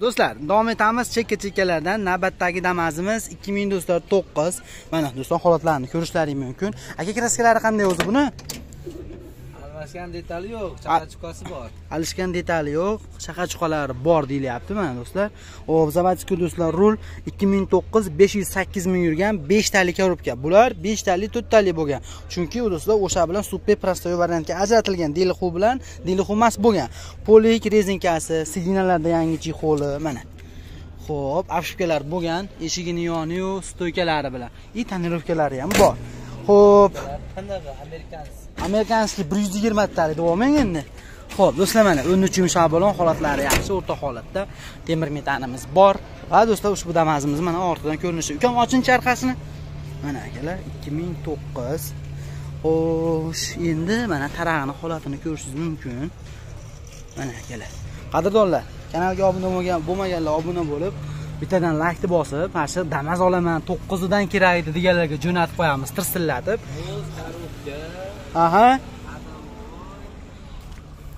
do'stlar davom etamiz chekka chekkalardan navbatdagi damazimiz 2000 do'stlar to'qqiz. Mana do'stlar holatlarini ko'rishlaring mumkin. Aka kraskalari qanday o'zi buni? Almashgan detali yo'q chaqachuqasi bor. Alishgan detali yo'q chaqa chuqalari bor deyilyapti mana do'stlar. Hop заводской do'stlar rul 2009 508 ming yurgan 5 tali korobka bular 5 tali 4 tali bo'lgan. Chunki u do'stlar o'sha bilan super prostoy variantga ajratilgan delixu bilan delixu emas bo'lgan. Polik rezinkasi sidinalarda yangi chexoli mana. Xo'p, afshipkalar bo'lgan, eshigini yoniyu stoykalari bilan. И tonirovkalari ham bor. Xo'p, qanaqa amerikansk amerikanskiy 120 deb olmang endi. Ho'p do'stlar mana 13 yumshoq balon holatlari yaxshi o'rta holatda temir metanimiz bor. Va do'stlar ushbu damazimiz mana ortidan ko'rinishi ukam oching charxasini. Mana akalar 2009 xo'sh endi mana tarag'ini holatini ko'rishingiz mumkin. Mana akalar qadrdonlar kanalga obuna bo'lgan bo'lmaganlar obuna bo'lib bittadan laykni bosib mana shu damaz olaman to'qqizidan kerak deganlarga jo'natib qo'yamiz tirsillatib. Aha.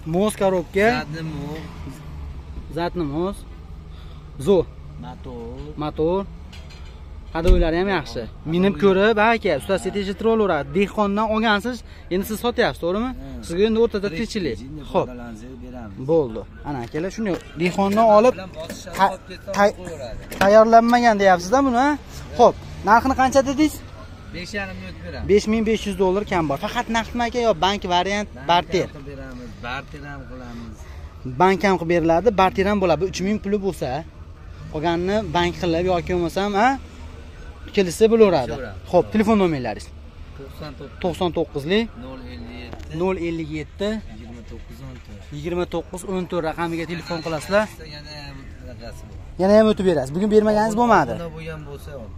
Moz коробка zadni mu задний moz zo. Motor motor hadoylari ham yaxshi. Minib ko'rib aka ustasi tekshirtirib olaveradi. Dehqondan olgansiz endi siz sotyapsiz to'g'rimi? Sizga endi o'rtada ho'p beramiz. Bo'ldi. Ana akalar shunday dehqondan olib tayyorlanmagan deyapsiz-da buni ha? Ho'p narxini qancha dedingiz besh yarim minut beramiz besh ming besh yuz dollar kam bor. Faqat naqdmi aka yo bank variant barter qilib beramiz barter ham qilamiz. Bank ham qilib beriladi barter ham bo'ladi. Uch ming puli bo'lsa qolganini bank qilib yoki bo'lmasam a kelishsa bo'laveradi. Ho'p telefon nomerlaringiz to'qson to'qqiz. to'qson to'qqizlik nol ellik yetti nol ellik yetti. Yigirma to'qqiz o'n to'rt. yigirma to'qqiz o'n to'rt raqamiga telefon qilasizlar. Yana ham o'tib berasiz. Bugun bermaganingiz bo'lmadi. obuna bo'lgan bo'lsa ol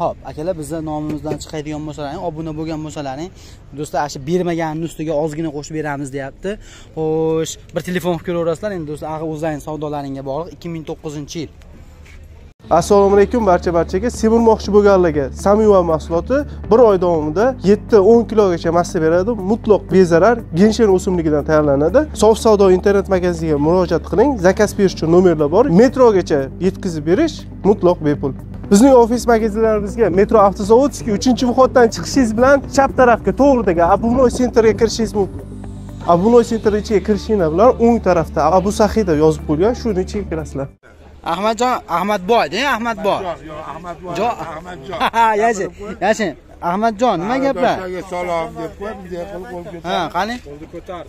ho'p akalar bizni nomimizdan chiqadigan bo'lsalaring obuna bo'lgan bo'lsalaring do'stlar ana shu bermaganini ustiga ozgina qo'shib beramiz deyapti. Xo'sh bir telefon qilib ko'raverasizlar endi do'stlar ag'i o'zlaring savdolaringga bog'liq ikki ming to'qqizinchi yil. Assalomu alaykum barcha barchaga. Semirmoqchi bo'lganlarga samiva mahsuloti bir oy davomida 7-10 kilogacha massa beradi. Mutlaq bezarar genshen o'simligidan tayyorlanadi. Sof savdo internet magaziniga murojaat qiling. Zakaz berish uchun nomerlar bor. Metrogacha yetkazib berish mutlaq bepul. Bizning ofis magazinlarimizga metro avtozavodskiy 3 vходdan chiqishingiz bilan chap tarafga to'g'ridagi abunoy sentrga kirishingiz mumkin. Abunoy sentr ichiga kirishinglar bilan o'ng tarafda abu sahiy deb yozib qo'yilgan shuni ichiga kirasizlar. Ahmadjon ahmadboy deng ahmadboy? Ahmadboy jo ahmadjon. Yashin yashin. Ahmadjon nima gaplar? salom deb qo'y bunday qilib qo'l ha ko'tar qani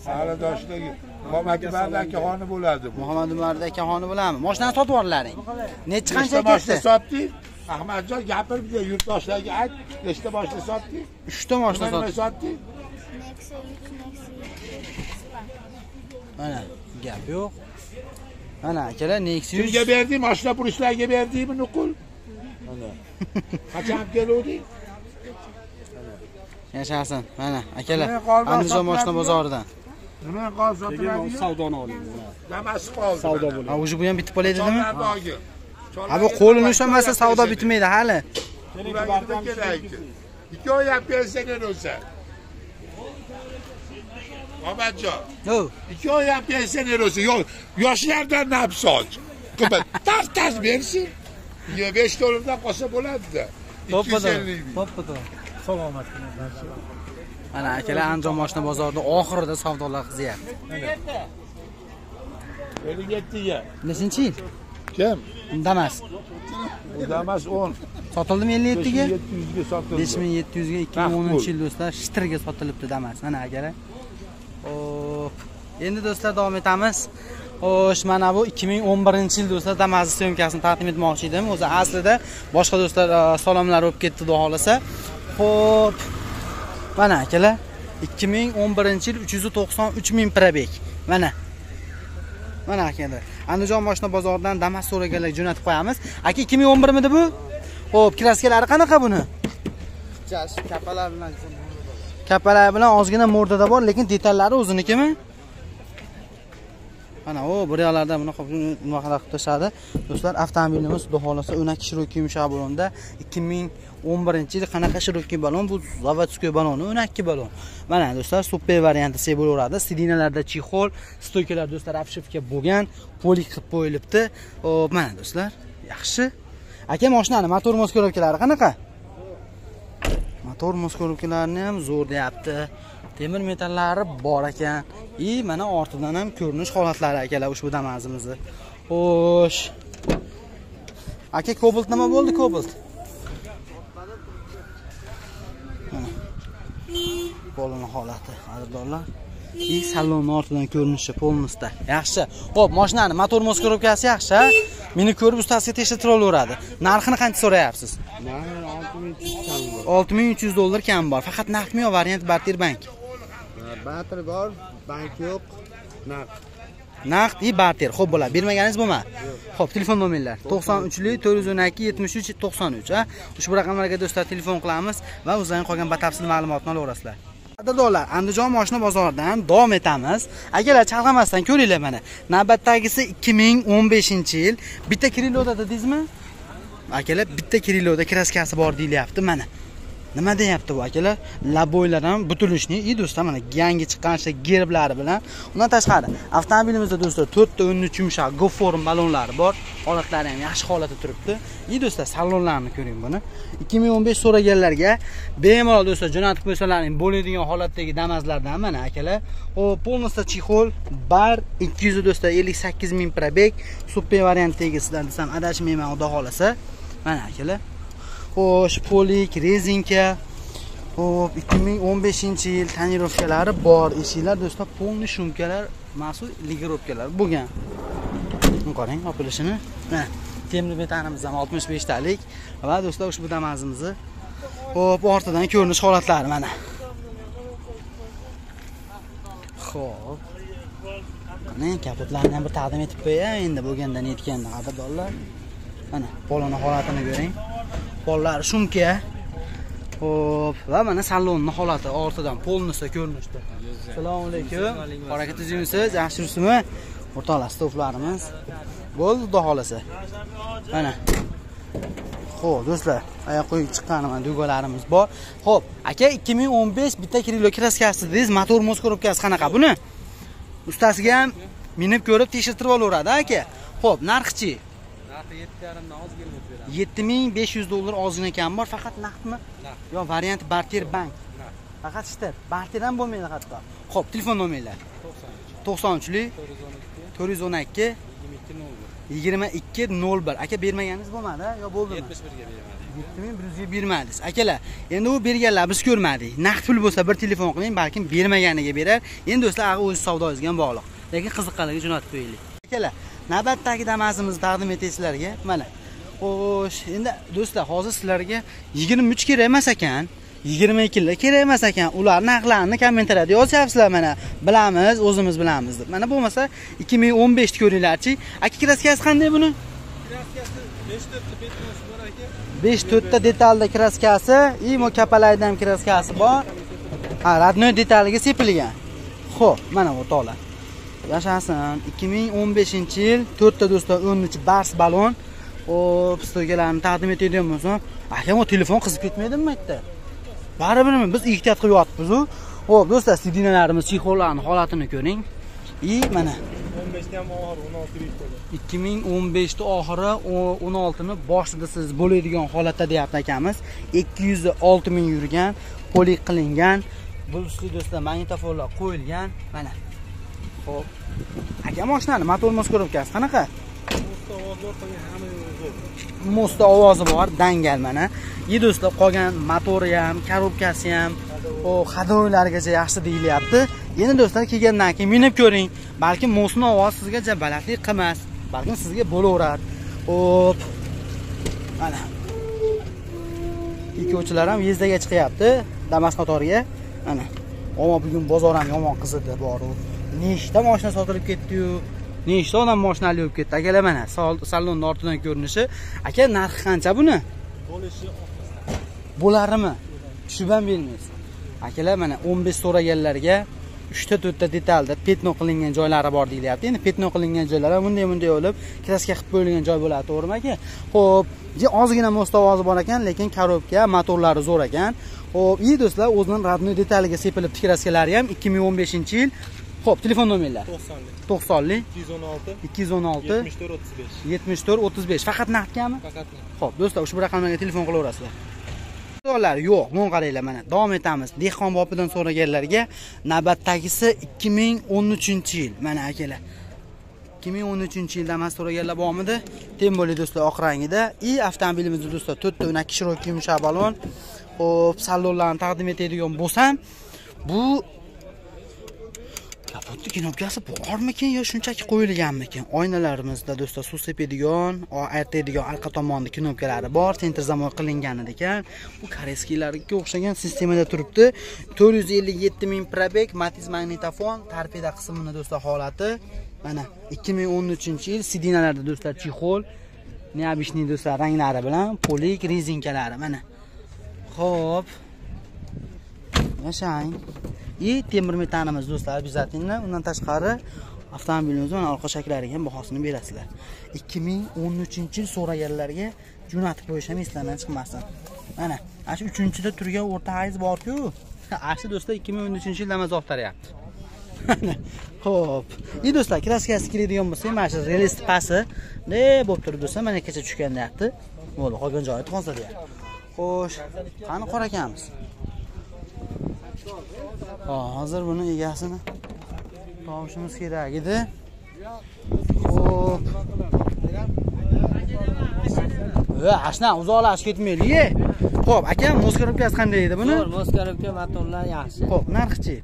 qarindoshlarga momakibanda akaxoni bo'ladi muhammad umarda akaxoni bilanmi moshinani sotib yubordilaring nechi qancha moshina ketdi? sotding ahmadjon gapir biza yurtdoshlarga ayt. Nechta moshina sotding uchta moshina nima nima sotdi? Sotding mana gap yo'q. Mana akalar nexus kimga berding moshina pulislarga berdingmi nuqul? Qachon keluvding yashasin mana akalar andijon moshina Sotiladigan? bozoridan. Nima qolib sotiladi savdoni oling nimasi qoldi. Savdo bo'ladi уже bu ham bitib qolay dedimi bu qo'lini ushlamasa savdo bitmaydi hali. Ikki oylab pensioner o'sa omadjon ikki oylab pensioner yo- yoshlardan nafs qilma tas tas bersin. Yo besh dollardan qolsa bo'ladida. Ikki yuz ellik ming. Mana akalar andijon moshina bozorida oxirida savdolar qizyapti. Ellik yettiga nechinchi yil kim? Damas. Damas o'n. Sotildimi ellik yettiga yetti yuzga sotildi. Besh ming yetti yuzga ikki ming o'ninchi yil do'stlar. Shitirga sotilibdi damas. Mana akalar hop endi do'stlar davom etamiz. Xo'sh mana bu ikki ming o'n birinchi yil do'stlar damazni syomkasini taqdim etmoqchi edim. O'zi aslida boshqa do'stlar e, salomlar bo'lib ketdi xudo xohlasa ho'p mana akalar ikki ming o'n birinchi yil uch yuz to'qson uch ming probeg mana. Mana akalar andijon moshina bozoridan damas so'raganlarga jo'natib qo'yamiz. Aka ikki ming o'n birmidi bu? Ho'p kraskalari qanaqa buni? Kapalar bilan kapalar bilan ozgina mo'rdada bor lekin detallari o'zinikimi mana u bir yoqlarda bunaqa qilib tashladi. Do'stlar avtomobilimiz xudo xohlasa 12 shirokiy yumshoq balonda 2011 yil qanaqa shirokiy balon bu заводской baloni 12 balon mana do'stlar super varianti desa bo'laveradi. Sidinalarda chexol stoykalar do'stlar обшивка bo'lgan polik qilib qo'yilibdi. Hop mana do'stlar yaxshi. Aka mashinani motor moskorovkalari qanaqa? Motor moskorovkalarini ham zo'r deyapti. Temir metallari bor ekan. И mana ortidan ham ko'rinish holatlari akalar ushbu damazimizni. Xo'sh. Aka kobalt nima bo'ldi kobalt bolani holati qadrdonlar и salonni ortidan ko'rinishi polnisda. Yaxshi. Ho'p mashinani motor moskorovkasi yaxshi a? meni ko'rib ustasiga tekshirtirib olaveradi narxini qancha so'rayapsiz? Olti ming uch yuz dollar kam bor. Faqat naqdmi yo variant barter bank Batr bor, bank yo'q. Naqd. naqd и barter ho'p bo'ladi. Bermaganingiz bo'lmadi ho'p telefon nomerlar to'qson uchlik to'rt yuz o'n ikki yetmish uch to'qson uch ushbu raqamlarga do'stlar telefon qilamiz va o'zlaring qolgan batafsil ma'lumotni olaverasizlar. Qadrdonlar andijon moshina bozoridan davom etamiz. Akalar chalg'amasdan ko'ringlar mana. Navbatdagisi ikki ming o'n beshinchi yil. Bitta kirilovda dedingizmi akalar bitta kirilovda kraskasi bor deyilyapti mana nima deyapti bu akalar? Laboylar ham butilishni и do'stlar mana yangi chiqqan shu gerblari bilan. Undan tashqari avtomobilimizda do'stlar to'rtta o'n uch yumshoq goform ballonlari bor. Holatlari ham yaxshi holatda turibdi. И do'stlar salonlarni ko'ring buni. Ikki ming o'n besh so'raganlarga bemalol do'stlar jo'natib qo'ysalaring bo'ladigan holatdagi damazlardan mana akalar. Hop полностью chexol bar ikki yuzi do'stlar ellik sakkiz ming probek super variantdagi sizlar desam adashmayman xudo xohlasa. Mana akalar. Xo'sh, polik, rezinka. Xo'p, 2015 yil tonirovkalari bor. Eshiklar do'stlar polni shumkalar, mas'ul ligirovkalar bo'lgan. Qarang, yopilishini. Mana temir betanimiz ham 65 talik va do'stlar ushbu damazimizni Xo'p, ortidan ko'rinish holatlari mana. Xo'p. Mana kaputlarni ham bir taqdim etib qo'yay endi bo'lgandan yetganda qadrdonlar. Mana poloni holatini ko'ring. Pollar shumka. Xo'p, va mana salonni holati ortidan polnisi ko'rinishda. Assalomu alaykum. Harakatingiz yursiz, yaxshi yursizmi? O'rtoqlar stoflarimiz. Bo'ldi, xudo xolasa. Mana. Xo'p, do'stlar, oyoq qo'yib chiqqan mana dugolarimiz bor. Xo'p, aka 2015 bitta krilo kraskasi dedingiz, motor moskorovkasi qanaqa buni? Ustasiga ham minib ko'rib tekshirtirib olaveradi, aka. Xo'p, narxchi? Narxi yetti yarimdan ozgina deb beradi 7500 dollar ozgina kam bor, faqat naqdmi? Yo, variant barter bank. Faqat shtat, barter ham bo'lmaydi hatto. Xo'p, telefon nomerlar. 93 lik 412 22 01. Aka bermaganingiz bo'lmadi, yo bo'ldimi? 71 ga beraman 7100 bermadingiz. Akalar, endi u berganlar biz ko'rmadik. Naqd pul bo'lsa bir telefon qiling, balkim bermaganiga berar. Endi do'stlar, o'z ham bog'liq. Lekin qiziqqanlarga jo'natib qo'yaylik. Akalar, navbatdagi damazimizni taqdim etay sizlarga. Mana. Xo'sh, endi do'stlar, hozir sizlarga 23 kerak emas ekan. 22 ikkilar kerak emas ekan. Ular narxlarini kommentariyada yozyapsizlar mana. Bilamiz, o'zimiz bilamiz deb. Mana bo'lmasa 2015 ni ko'ringlarchi. Aka kraskasi qanday buni? kraskasi 5 to'rtta petnos bor aka 5 to'rtta detalda kraskasi, imo kapalayda ham kraskasi bor. Ha, родной detaliga sepilgan. Xo'p, mana bu to'la. Yashasin. 2015 yil 4 ta do'stlar 13 bars balon. Xo'p, stoygalarni taqdim etadigan bo'lsam, akam o telefon qizib ketmaydimi makta? Baribirmi biz ehtiyot qilib yotibmiz-ku. Xo'p, do'stlar, sidinalarimiz, chexollarning holatini ko'ring. И mana 15 ham oxiri 16 yuz to'la 2015 ni oxiri 16 ni boshida siz bo'ladigan holatda deyapti akamiz 206 ming yurgan polik qilingan bulutli do'stlar magnitofonlar qo'yilgan mana ho'p. Aka mashinani motor maskirovkasi qanaqa? Ovoz hamma mosta ovozi bor dangal mana. Yi do'stlar qolgan motori ham korobkasi ham o hadoylargacha yaxshi deyilyapti. Endi do'stlar kelgandan keyin minib ko'ring. Balki mostni ovozi sizga ja qilmas balki sizga bo'laverar hop. Mana. Ikkovchilar ham yezdaga chiqyapti. Damas qatoriga. Mana. Ammo bugun bozor ham yomon qizidi boru. nechta mashina sotilib ketdi-yu. Nechta odam mashina olib ketdi. Akalar mana salonni ortidan ko'rinishi. Aka narxi qancha buni? Bo'lishi bo'larmi? Tushib ham bilmaysiz. Akalar mana 15 so'raganlarga 3 ta 4 ta detalda petno qilingan joylari bor deyilyapti. Endi petno qilingan joylari bunday bunday bo'lib, kraska qilib bo'lingan joy bo'ladi, to'g'rimi aka? Xo'p, ozgina mustavozi bor ekan, lekin korobka, motorlari zo'r ekan. Xo'p, iyi do'stlar, o'zining родной detaliga sepilib kraskalari ham 2015-yil Xo'p, telefon nomerlar. 90lik. 90lik. 216. 216. 74 35. 74 35. Faqat naqdgami? Faqat naqd. Xo'p, do'stlar, ushbu raqamlarga telefon qilaverasizlar. Savdolar yo'q, mo'n qaranglar mana. Davom etamiz. Dehqon bobidan so'raganlarga navbatdagisi 2013-yil. Mana akalar. 2013-yilda mas so'raganlar bormidi? Tem bo'ladi do'stlar, oq rangida. I avtomobilimizni do'stlar, 4 ta o'nak kishirok yumshoq balon. Xo'p, sallonlarni taqdim etadigan bo'lsam, bu xuddi knopkasi bormikan yo shunchaki qo'yilganmikan oynalarimizda do'stlar suv sepadigan artadigan orqa tomonni knopkalari bor sentr zamon qilingan ekan. Bu koreyskiylarga o'xshagan sistemada turibdi. to'rt yuz ellik yetti ming probek matiz magnitofon torpeda qismini do'stlar holati. Mana ikki ming o'n uchinchi yil sidinalarda do'stlar chexol необычный do'stlar ranglari bilan polik rezinkalari. Mana ho'p yashang. И temir metanimiz do'stlar обязательно undan tashqari avtomobilimizni mana orqa shaklariga ham bahosini berasizlar. 2013 yil so'raganlarga jo'natib qo'yish ham eslardan chiqmasin mana ana shu uchinchida turgan o'rta hayz borku. Ana shu do'stlar 2013 yil namoz o'qtaryapti ho'p. И do'stlar kraskasi kiradigan bo'lsa mana shu relis pasi ne bo'lib turib do'stlar mana kecha tushgan deyapti. Bo'ldi qolgan joyi toza deyapti xo'sh qani qora akamiz hozir buni egasini topishimiz kerak edi. Ho'p ashna uzoqlashib ketmaylik ho'p aka muz korobkasi qanday edi buni? Moskovga motorlar yaxshi. ho'p narxichi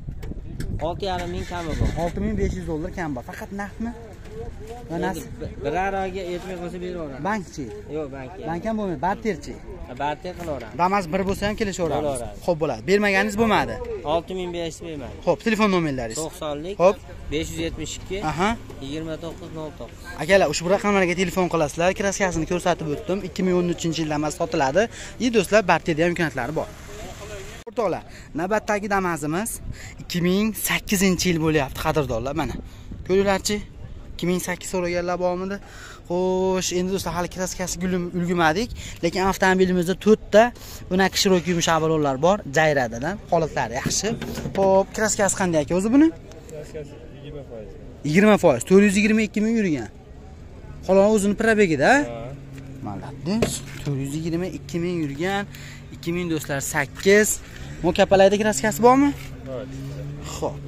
6,5 ming kami bor. olti ming besh yuz dollar kam bor. Faqat narxmi Endi biror oyga yetmay qolsa beraveraman. bankchi. Yo'q, bank. bank ham bo'lmaydi barterchi. Barter qilaveramiz. damas bir bo'lsa ham kelishaveramiz ho'p bo'ladi. Bermaganingiz bo'lmadi. 6500 berman. ho'p telefon nomerlaringiz 90lik Xo'p. 572 aha. 2909. akalar ushbu raqamlarga telefon qilasizlar. Kraskasini ko'rsatib o'tdim. 2013 yildan emas sotiladi. И do'stlar barterda ham imkoniyatlari bor. O'rtoqlar navbatdagi damazimiz 2008 yil bo'lyapti qadrdonlar. Mana ko'ringlarchi 2008 so'raganlar bormidi xo'sh endi do'stlar hali kraskasi ulgurmadik. Lekin avtomobilimizda to'rtta bunaqa shiroki yumshoq balonlar bor jayradadan holatlari yaxshi. Ho'p kraskasi qanday aka? O'zi buni? Kraskasi yigirma foiz. Yigirma foiz to'rt yuz yigirma ikki ming yurgan. Qolgani o'zini probegida молодец to'rt yuz yigirma ikki ming yurgan. Ikki ming do'stlar sakkiz. Mokapalayda kraskasi bormi? Bor. Ho'p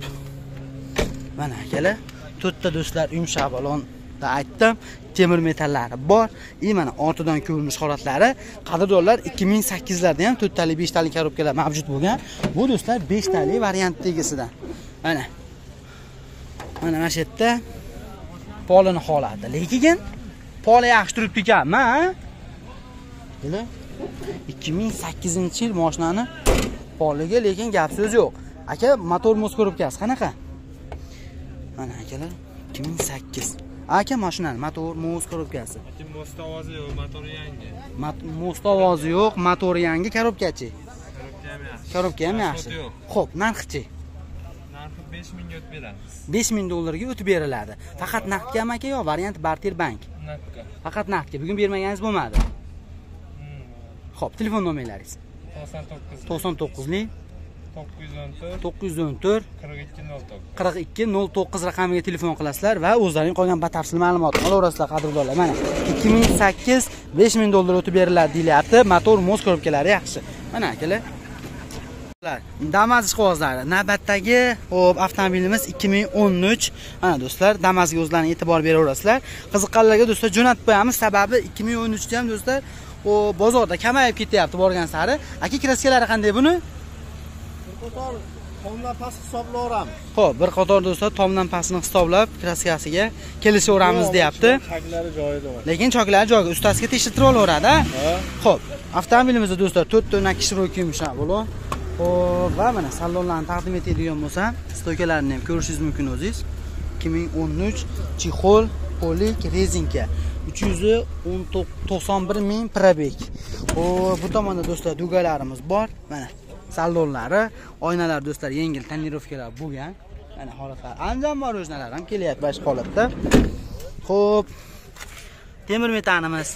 mana akalar to'rtta do'stlar yumshoq balonda aytdim. Temir metallari bor. И mana ortidan ko'rinish holatlari. Qadrdonlar 2008larda ham to'rttalik beshtalik korobkalar mavjud bo'lgan. Bu do'stlar beshtalik variant mana. Mana mana shu yerda polini holati. Lekin poli yaxshi turibdi ekanmi ikki ming 2008 yil mashinani poliga lekin gap so'z yo'q. Aka motor muz korobkasi qanaqa? Mana akalar 2008 aka mashinani motor muz korobkasi most ovozi yo'q motori yangi. Most ovozi yo'q motori yangi korobkachi. Korobka ham yaxshi korobka ham yaxshi ho'p narxichi narxi besh mingga o'tib beramiz 5000 dollarga o'tib beriladi. Faqat naqdgami aka yo variant barter bank? Naqdga faqat naqdga bugun bermaganingiz bo'lmadi. Ho'p telefon nomerlaringiz to'qson to'qqizlik. 99 to'qqiz yuz o'n to'rt. 914 qirq ikki nol to'qqiz. 4209 raqamiga telefon qilasizlar va o'zlaring qolgan batafsil ma'lumotni olaverasizlar qadrdonlar mana 2008 5000 dollar o'tib beriladi deyilyapti motor moz korobkalari yaxshi. Mana akalar Damas ishqibozlari navbatdagi hop avtomobilimiz 2013 mana do'stlar Damasga o'zlaring e'tibor beraverasizlar. Qiziqqanlarga do'stlar jo'natib qo'yamiz. Sababi 2013 da ham do'stlar bozorda kamayib ketyapti borgan sari. Aka kraskalari qanday buni qator tomdan past hisoblayveramiz Xo'p, bir qator do'stlar tomdan pastni hisoblab kraskasiga kelishaveramiz deyapti. shaklari joyida bor Lekin choklari joyiga ustasiga tekshirtirib olaveradi. ha Xo'p, avtomobilimizda do'stlar 4 ta 12 shiroki yumshoq bo'lon. Xo'p, va mana salonlarni taqdim etadigan bo'lsam, stoykalarini ham ko'rishingiz mumkin o'zingiz. 2013 chexol, polik, rezinka. 391 ming probeg. Xo'p, bu tomonda do'stlar dugalarimiz bor. Mana salonlari, oynalar do'stlar yengil tonirovkalar bo'lgan. mana holatlar. Andijon morojnalar ham kelyapti boshqa holatda. Ho'p temir metanimiz.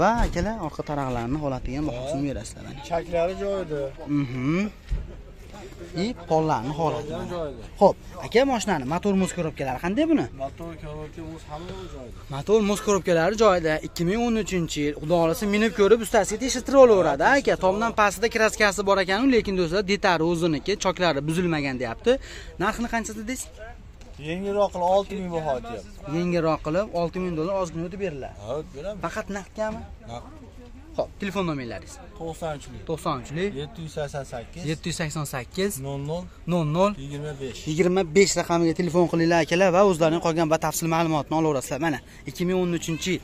Va akalar orqa taraqlarni holatiga ham bahosini berasizlar mana chaklari joyida. Mhm и pollarni holati ho'p aka mashinani motor muz ko'robkalari qanday buni? Motor ko'rib o'z hamma joyida. Motor muz ko'robkalari joyida. 2013 yil. Xudo xohlasa minib ko'rib ustasiga tekshirtirib olaveradi aka. Tomdan pastida kraskasi bor ekanu lekin do'stlar detali o'ziniki choklari buzilmagan deyapti. Narxini qancha dedingiz yengilroq qilib olti ming baho aytyapti yengilroq qilib 6000 dollar ozgina o'tib beriladi. Ha beramiz. Faqat naqdgami ho'p telefon nomeringiz to'qsoninchilik 90lik yetti yuz sakson sakkiz. 788 nol nol 00 yigirma besh. 25 raqamiga telefon qilinglar akalar va o'zlarining qolgan batafsil ma'lumotni olaverasizlar. Mana 2013 yil